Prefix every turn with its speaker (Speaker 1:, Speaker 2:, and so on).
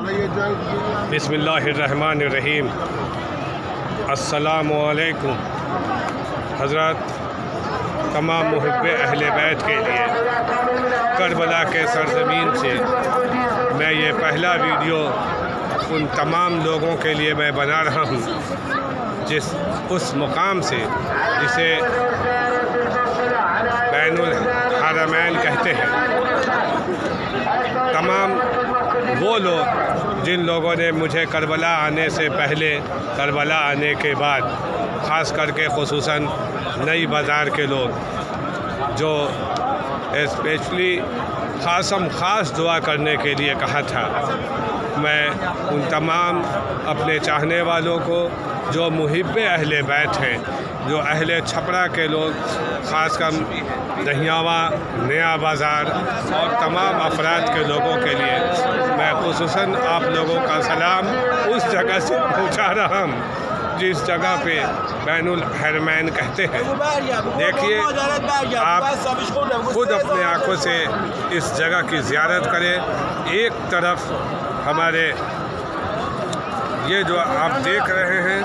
Speaker 1: बिसमीम असलकुम हज़रत तमाम मुहब अहल बैत के लिए करबला के सरजमीन से मैं ये पहला वीडियो उन तमाम लोगों के लिए मैं बना रहा हूँ, जिस उस मुकाम से जिसे बैनुल हरमैन कहते हैं। तमाम वो लोग जिन लोगों ने मुझे करबला आने से पहले, करबला आने के बाद, ख़ास करके खसूस नई बाज़ार के लोग, जो स्पेशली ख़ासम ख़ास दुआ करने के लिए कहा था, मैं उन तमाम अपने चाहने वालों को, जो मुहिब अहल बैत हैं, जो अहल छपरा के लोग ख़ास कर दहियावा, नया बाज़ार और तमाम अफराद के लोगों के लिए खसूस आप लोगों का सलाम। उस जगह से पहुँचा रहा हूँ जिस जगह पे बैनुल हरमैन कहते हैं। देखिए, आप खुद अपने आँखों से इस जगह की ज़्यारत करें। एक तरफ़ हमारे, ये जो आप देख रहे हैं